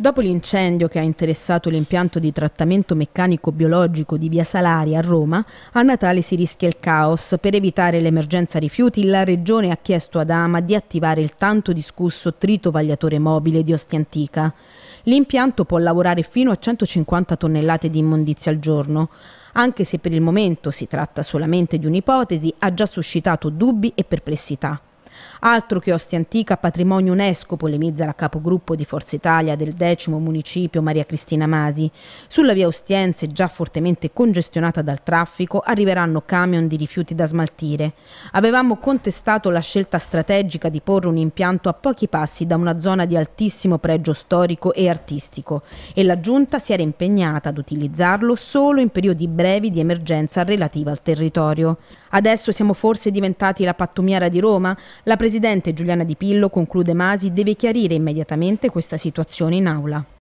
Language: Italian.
Dopo l'incendio che ha interessato l'impianto di trattamento meccanico biologico di Via Salari a Roma, a Natale si rischia il caos. Per evitare l'emergenza rifiuti, la Regione ha chiesto ad Ama di attivare il tanto discusso trito vagliatore mobile di Ostia Antica. L'impianto può lavorare fino a 150 tonnellate di immondizia al giorno. Anche se per il momento si tratta solamente di un'ipotesi, ha già suscitato dubbi e perplessità. Altro che Ostia Antica, patrimonio UNESCO, polemizza la capogruppo di Forza Italia del decimo municipio Maria Cristina Masi. Sulla via Ostiense, già fortemente congestionata dal traffico, arriveranno camion di rifiuti da smaltire. Avevamo contestato la scelta strategica di porre un impianto a pochi passi da una zona di altissimo pregio storico e artistico e la Giunta si era impegnata ad utilizzarlo solo in periodi brevi di emergenza relativa al territorio. Adesso siamo forse diventati la pattumiera di Roma? La presidente Giuliana Di Pillo, conclude Masi, deve chiarire immediatamente questa situazione in aula.